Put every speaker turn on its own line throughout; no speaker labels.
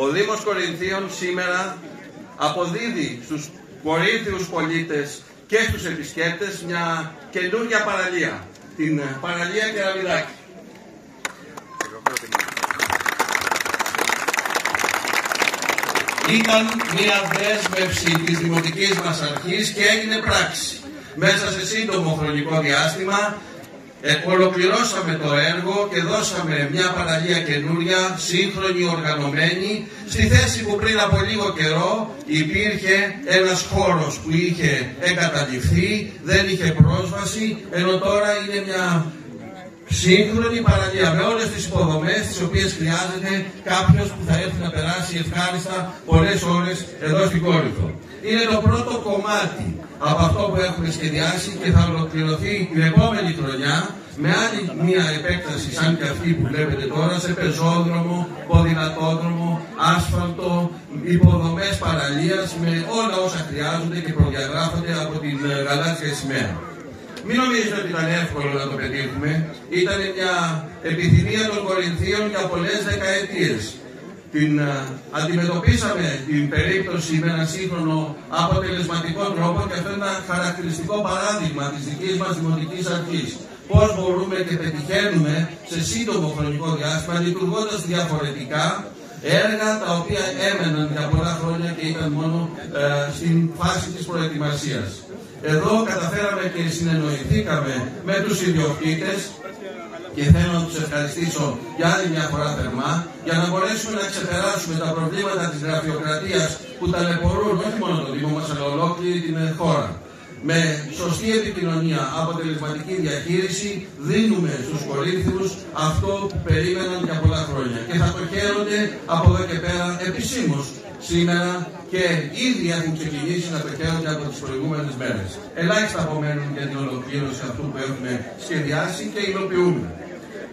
Ο Δήμος Κορινθίων σήμερα αποδίδει στους Κορίνθιους πολίτες και στους επισκέπτες μια καινούργια παραλία, την παραλία Κεραμιδάκη. Ήταν μια δέσμευση της δημοτικής μας αρχής και έγινε πράξη. Μέσα σε σύντομο χρονικό διάστημα ε, ολοκληρώσαμε το έργο και δώσαμε μια παραλία καινούρια, σύγχρονη, οργανωμένη, στη θέση που πριν από λίγο καιρό υπήρχε ένας χώρος που είχε εγκαταλειφθεί, δεν είχε πρόσβαση, ενώ τώρα είναι μια σύγχρονη παραλία με όλες τις υποδομές τις οποίες χρειάζεται κάποιος που θα έρθει να περάσει ευχάριστα πολλές ώρες εδώ στην Κόρυφο. Είναι το πρώτο κομμάτι από αυτό που έχουμε σχεδιάσει και θα ολοκληρωθεί την επόμενη χρονιά με άλλη μία επέκταση σαν και αυτή που βλέπετε τώρα σε πεζόδρομο, ποδηλατόδρομο, άσφαλτο, υποδομές παραλίας με όλα όσα χρειάζονται και προδιαγράφονται από την γαλάζια σημαία. Μην νομίζετε ότι ήταν εύκολο να το πετύχουμε. Ήταν μια επιθυμία των Κορινθίων για πολλές δεκαετίες. Την α, αντιμετωπίσαμε την περίπτωση με ένα σύγχρονο αποτελεσματικό τρόπο και αυτό είναι ένα χαρακτηριστικό παράδειγμα της δικής μας δημοτικής αρχής. Πώς μπορούμε και πετυχαίνουμε σε σύντομο χρονικό διάστημα λειτουργώντας διαφορετικά έργα τα οποία έμεναν για πολλά χρόνια και ήταν μόνο ε, στην φάση της προετοιμασίας. Εδώ καταφέραμε και συνεννοηθήκαμε με τους ιδιοκτήτες και θέλω να τους ευχαριστήσω για άλλη μια φορά θερμά για να μπορέσουμε να ξεπεράσουμε τα προβλήματα της γραφειοκρατίας που ταλαιπωρούν όχι μόνο το Δήμο μας αλλά ολόκληρη την χώρα. Με σωστή επικοινωνία, αποτελεσματική διαχείριση δίνουμε στους Κορίνθιους αυτό που περίμεναν για πολλά χρόνια και θα το χαίρονται από εδώ και πέρα επισήμως σήμερα και ήδη έχουν ξεκινήσει να το χαίρονται από τις προηγούμενες μέρες. Ελάχιστα απομένουν για την ολοκλήρωση αυτού που έχουμε σχεδιάσει και υλοποιούμε.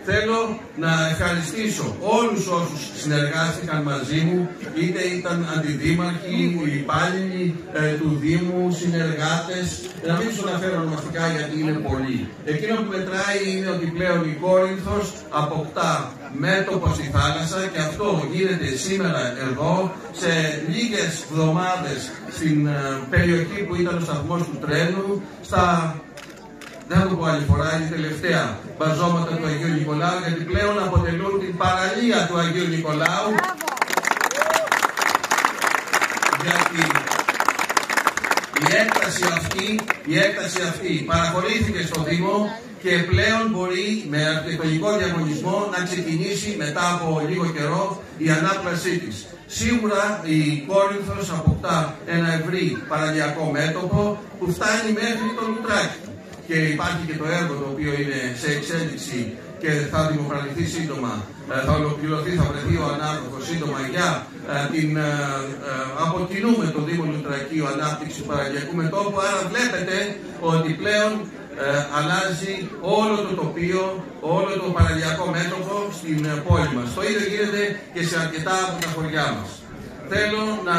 Θέλω να ευχαριστήσω όλους όσους συνεργάστηκαν μαζί μου, είτε ήταν αντιδήμαρχοι, υπάλληλοι ε, του Δήμου, συνεργάτες, να μην τους αναφέρω ονομαστικά γιατί είναι πολλοί. Εκείνο που μετράει είναι ότι πλέον η Κόρινθος αποκτά μέτωπος στη θάλασσα και αυτό γίνεται σήμερα εδώ σε λίγες εβδομάδες στην ε, περιοχή που ήταν ο σταθμός του τρένου, στα δεν θα το πω άλλη φορά, είναι η τελευταία μπαζώματα του Αγίου Νικολάου, γιατί πλέον αποτελούν την παραλία του Αγίου Νικολάου. Γιατί η έκταση αυτή, η έκταση αυτή παραχωρήθηκε στο Δήμο και πλέον μπορεί με αρχιτεκτονικό διαγωνισμό να ξεκινήσει μετά από λίγο καιρό η ανάπλασή της. Σίγουρα η Κόρινθος αποκτά ένα ευρύ παραλιακό μέτωπο που φτάνει μέχρι το Λουτράκι και υπάρχει και το έργο το οποίο είναι σε εξέλιξη και θα δημοκρατηθεί σύντομα, ε, θα ολοκληρωθεί, θα βρεθεί ο ανάδοχος σύντομα για ε, την ε, αποτινούμε το Δήμο Λουτρακίου ανάπτυξης του παραγγελικού μετώπου. Άρα βλέπετε ότι πλέον αλλάζει όλο το τοπίο, όλο το παραλιακό μέτωπο στην πόλη μας. Το ίδιο γίνεται και σε αρκετά από τα χωριά μας. Θέλω να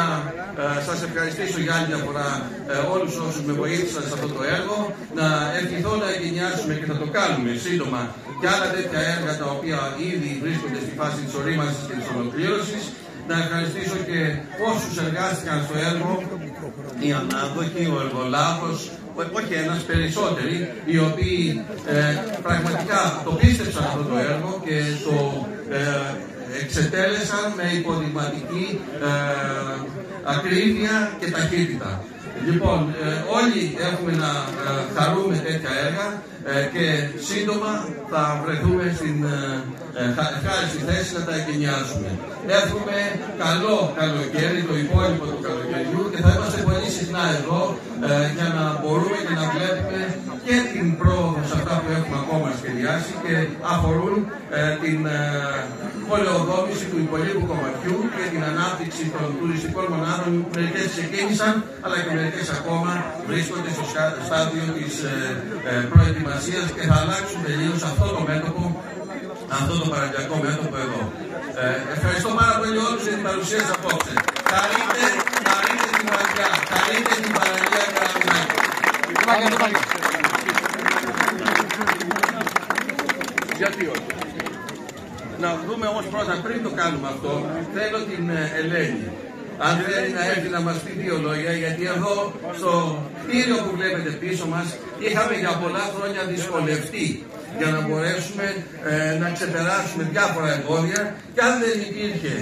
ε, σας ευχαριστήσω για άλλη μια φορά ε, όλους όσους με βοήθησαν σε αυτό το έργο, να ευχηθώ να εγκαινιάσουμε και θα το κάνουμε σύντομα και άλλα τέτοια έργα τα οποία ήδη βρίσκονται στη φάση της ορίμανσης και της ολοκλήρωσης, να ευχαριστήσω και όσους εργάστηκαν στο έργο, οι ανάδοχοι, ο εργολάβος, όχι ένας, περισσότεροι, οι οποίοι ε, πραγματικά το πίστεψαν αυτό το έργο και το ε, εξετέλεσαν με υποδειγματική ε, ακρίβεια και ταχύτητα. Λοιπόν, ε, όλοι έχουμε να ε, χαρούμε τέτοια έργα ε, και σύντομα θα βρεθούμε στην ευχάριστη θέση να τα εγκαινιάσουμε. Έχουμε καλό καλοκαίρι, το υπόλοιπο του καλοκαιριού και θα είμαστε πολύ συχνά εδώ για να μπορούμε και να βλέπουμε και την πρόοδο σε αυτά που έχουμε ακόμα σχεδιάσει και αφορούν την πολεοδόμηση του υπολείπου κομματιού και την ανάπτυξη των τουριστικών μονάδων που μερικές ξεκίνησαν αλλά και μερικές ακόμα βρίσκονται στο στάδιο της ε, ε, προετοιμασίας και θα αλλάξουν τελείως αυτό το μέτωπο, αυτό το παραγγελικό μέτωπο εδώ. Ε, ευχαριστώ πάρα πολύ όλους για την παρουσία σας απόψε. Χαρείτε, χαρείτε την παραλία, χαρείτε την παραλία Καραμινάκη.
Γιατί όχι;
να δούμε όμως πρώτα πριν το κάνουμε αυτό, θέλω την ε, Ελένη. Αν θέλει να έρθει να μας πει δύο λόγια, γιατί εδώ στο κτίριο που βλέπετε πίσω μας είχαμε για πολλά χρόνια δυσκολευτεί για να μπορέσουμε ε, να ξεπεράσουμε διάφορα εμπόδια και αν δεν υπήρχε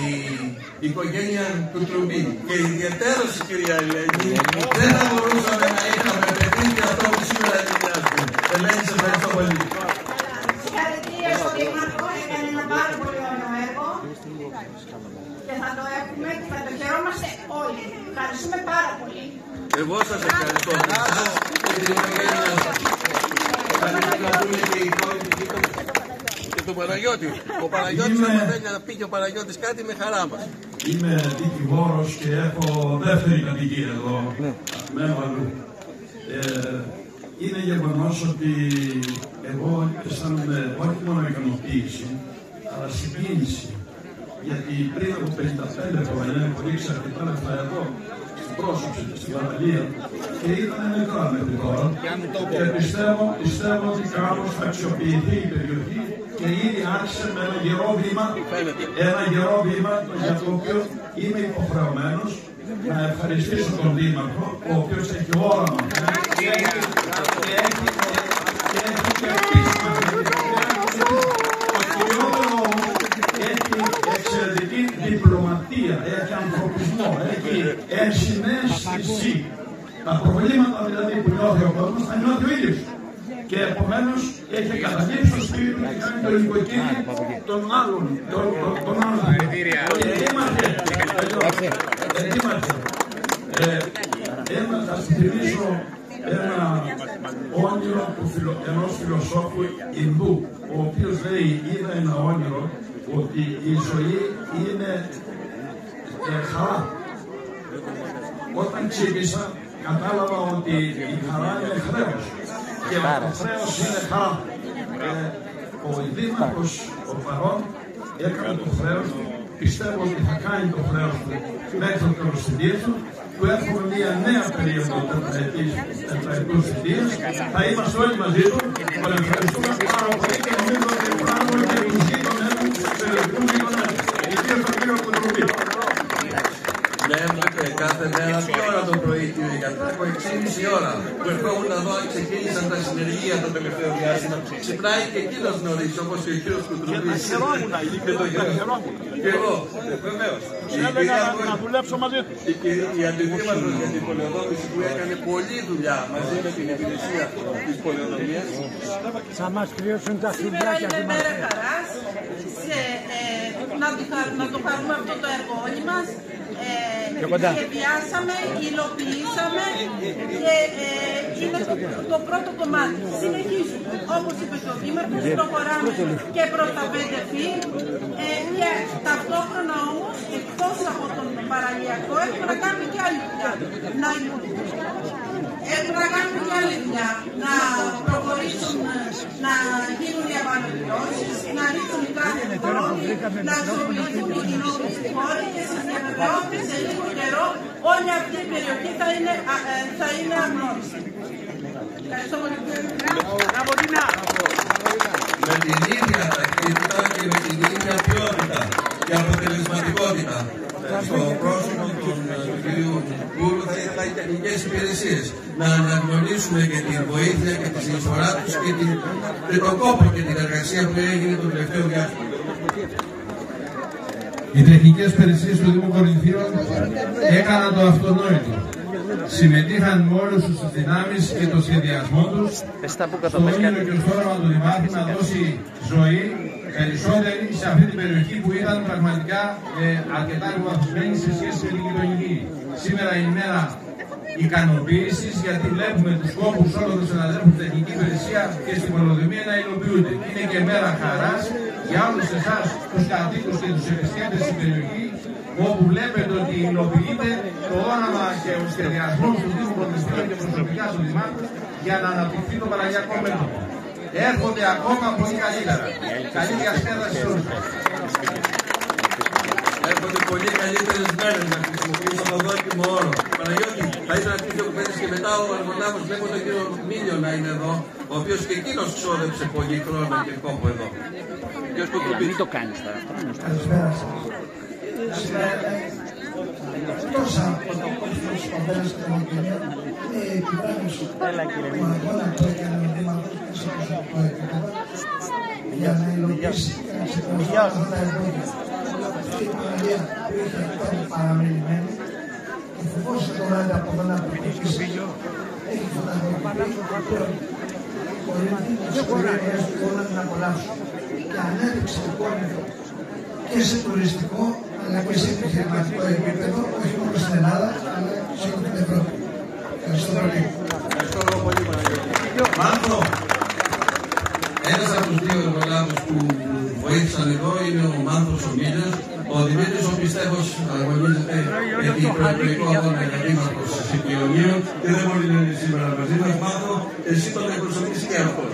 η, οικογένεια του Τρουμπή και ιδιαίτερα η κυρία Ελένη δεν θα μπορούσαμε να είχαμε πετύχει αυτό που σήμερα εγκαινιάζουμε. Ελένη, σε ευχαριστώ πολύ.
Συγχαρητήρια στο Δήμαρχο, έκανε ένα πάρα πολύ ωραίο έργο και θα το έχουμε και θα το χαιρόμαστε όλοι. Ευχαριστούμε πάρα πολύ.
Εγώ σας ευχαριστώ. Και την οικογένειά σας.
Και τον Παναγιώτη. Ο Παναγιώτης
Είμαι-
θα θέλει να πει και ο Παναγιώτης κάτι με χαρά μας.
Είμαι δικηγόρος και έχω δεύτερη κατοικία εδώ, μένω αλλού. Ε, είναι γεγονός ότι εγώ αισθάνομαι όχι μόνο ικανοποίηση, αλλά συγκίνηση. Γιατί πριν από 55 χρόνια έχω ρίξει αρκετά λεφτά εδώ, στην πρόσωψη και στην παραλία και ήταν μικρά μέχρι τώρα. Και πιστεύω, πιστεύω ότι κάπως θα αξιοποιηθεί η περιοχή και ήδη άρχισε με ένα γερό βήμα, ένα γερό βήμα για το οποίο είμαι υποχρεωμένος να ευχαριστήσω τον Δήμαρχο, ο οποίος έχει όραμα Τα προβλήματα δηλαδή που νιώθει ο κόσμος θα νιώθει ο ίδιος. Και επομένως έχει καταλήξει το σπίτι του και κάνει το νοικοκύρι των άλλων. Των, των, των άλλων. Και είμαστε. Ε, είμαστε. Ε, ένα, θα σας θυμίσω ένα όνειρο του φιλο, ενός φιλοσόφου Ινδού, ο οποίος λέει, είδα ένα όνειρο ότι η ζωή είναι ε, χαρά. Όταν ξύπνησα, κατάλαβα ότι η χαρά είναι χρέος. Και το χρέος είναι χαρά. Ε, ο Δήμαρχος, ο Παρόν, έκανε το χρέος του, πιστεύω ότι θα κάνει το χρέος του μέχρι το τέλος της θητείας του, του εύχομαι μια νέα περίοδο τετραετής, τετραετούς θητείας, θα είμαστε όλοι μαζί του, τον ευχαριστούμε πάρα πολύ και νομίζω ότι πράγματι και τους γείτονες του, τους εξαιρετικούς γείτονες, ιδίως τον κύριο Κουτρουμπή.
Με έβλεπε κάθε μέρα τι ώρα το πρωί κύριε γιατρέ, από 6,5 ώρα που ερχόμουν να δω αν ξεκίνησαν τα συνεργεία το τελευταίο διάστημα. Ξυπνάει και εκείνος νωρίς όπως και ο κύριος Κουτρουμπής.
Χαιρόμουν, ειλικρινά χαιρόμουν.
Και εγώ, βεβαίως. Η
Έλεγα
κυρία
να
μου-
δουλέψω μαζί τους.
η, κυρία- η αντιδήμαρχος για την πολεοδόμηση που έκανε πολλή δουλειά μαζί με την υπηρεσία της πολεοδομίας.
Θα μας κρύωσουν τα
Σήμερα
σουβλάκια
είναι
του
μέρα χαράς σε, ε, να, το, χαρ- να το χαρούμε αυτό το έργο όλοι μας. Ε, σχεδιάσαμε, υλοποιήσαμε και ε, είναι το, το πρώτο κομμάτι. Συνεχίζουμε, όπως είπε και ο Δήμαρχος, προχωράμε και προς τα πέντε φύ ε, και ταυτόχρονα όμως, εκτός από τον παραλιακό, έχουμε να κάνουμε και άλλη δουλειά. Να, Έχουμε να κάνουμε και άλλη δουλειά. Να προχωρήσουν, να γίνουν οι επανεκδόσεις, να ρίξουν οι κάθε χρόνοι, να αξιοποιηθούν οι κοινότητες στη χώρα και σας διαβεβαιώ ότι σε λίγο καιρό όλη αυτή η περιοχή θα είναι, α, ε, θα είναι αγνώριστη. Ευχαριστώ πολύ.
με την ίδια ταχύτητα και με την ίδια ποιότητα και αποτελεσματικότητα. Στο πρόσωπο του κ. Κούρου θα ήθελα οι τεχνικές υπηρεσίες να αναγνωρίσουμε και την βοήθεια και τη συνεισφορά τους και, την, και τον κόπο και την εργασία που έγινε το τελευταίο διάστημα.
Οι τεχνικές υπηρεσίες του Δήμου Κορινθίων έκαναν το αυτονόητο. Συμμετείχαν με όλους τους δυνάμεις και το σχεδιασμό τους στο όνειρο και στο όραμα του Δημάρχου να δώσει ζωή περισσότερη σε αυτή την περιοχή που ήταν πραγματικά ε, αρκετά υποβαθμισμένη σε σχέση με την κοινωνική. Σήμερα είναι η μέρα ικανοποίηση γιατί βλέπουμε τους κόπους όλων των συναδέλφων στην τεχνική υπηρεσία και στην πολεοδομία να υλοποιούνται. Είναι και μέρα χαράς για όλους εσάς τους κατοίκους και τους επισκέπτες στην περιοχή όπου βλέπετε ότι υλοποιείται το όραμα και ο σχεδιασμός του Δήμου Κοντιστήρων και προσωπικά του Δημάρχου για να αναπτυχθεί το παραγιακό μέτωπο. Έρχονται ακόμα πολύ καλύτερα. Καλή διασκέδαση σε όλους.
Έρχονται πολύ καλύτερες μέρες να χρησιμοποιήσω το δόκιμο όρο. Παναγιώτη, θα ήθελα να πει δύο κουβέντε και μετά ο Αργονάμο βλέπω τον κύριο Μίλιο να είναι εδώ, ο οποίος και εκείνος ξόδεψε πολύ χρόνο και κόπο εδώ. Ποιο
Μην το κάνεις τώρα.
Καλησπέρα σας. Εκτός από το κόστος που πέρασε την οικογένεια, είναι η επιβράβευση του αγώνα που έκανε ο Δήμαρχος και σε προσωπικό επίπεδο για να υλοποιήσει και να ξεπεραστεί αυτά τα εμπόδια. Αυτή η Παναγία που είχε ακόμη παραμελημένη και φοβόσαι τον άντρα από εδώ να προχωρήσει, έχει φωτογραφηθεί πλέον μπορεί τις οικογένειες του να την απολαύσουν και ανέπτυξε το κόρνηθο και σε τουριστικό αλλά και σε επιχειρηματικό επίπεδο, όχι μόνο στην Ελλάδα, αλλά σε όλη την Ευρώπη. Ευχαριστώ πολύ.
Ευχαριστώ πολύ, Παναγιώτη.
Μάθω. Ένας από τους δύο εργολάβους που βοήθησαν εδώ είναι ο Μάνθος ο Μίλιος, ο Δημήτρης ο Πιστεύος αγωνίζεται εκεί προεκλογικό αγώνα για δήμαρχος Σικιονίων και δεν μπορεί να είναι σήμερα μαζί μας. Μάθω, εσύ τον εκπροσωπείς και αυτό.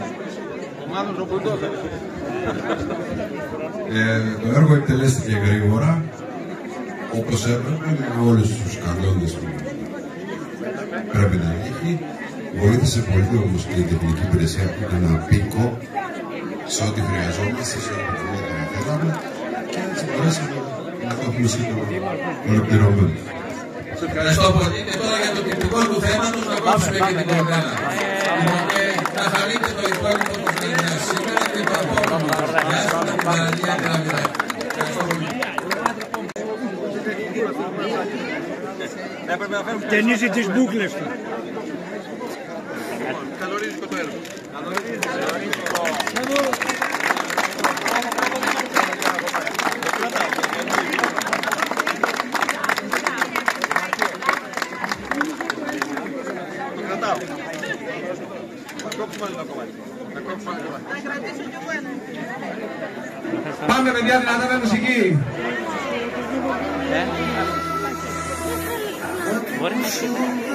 Ε, το έργο εκτελέστηκε γρήγορα, όπως έπρεπε, με όλους τους κανόνες που πρέπει να έχει. Βοήθησε πολύ όμως και η τεχνική υπηρεσία που ήταν ένα πίκο σε ό,τι χρειαζόμαστε, σε ό,τι χρειαζόμαστε θέλαμε και έτσι μπορέσαμε να το έχουμε σύντομα ολοκληρωμένο.
Σε ευχαριστώ πολύ. Και τώρα για το τυπικό του θέματος να κόψουμε και την κορδέλα. Λοιπόν, και να χαρείτε το υπόλοιπο που θα είναι σήμερα και το επόμενο. Γεια σας την παραλία Καραμιδάκη. Ευχαριστώ πολύ.
Ταινίζει τις μπούκλες του.
Καλωρίζικο το έργο. Το
lihat lantaran musiki. Eh,
What is?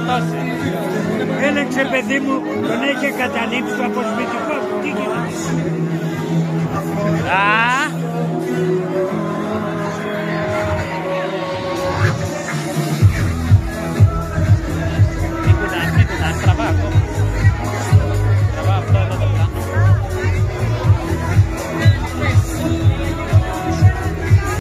κατάσταση.
Έλεξε παιδί μου, τον έχει καταλήψει το αποσπιτικός. Τι γίνεται. Α,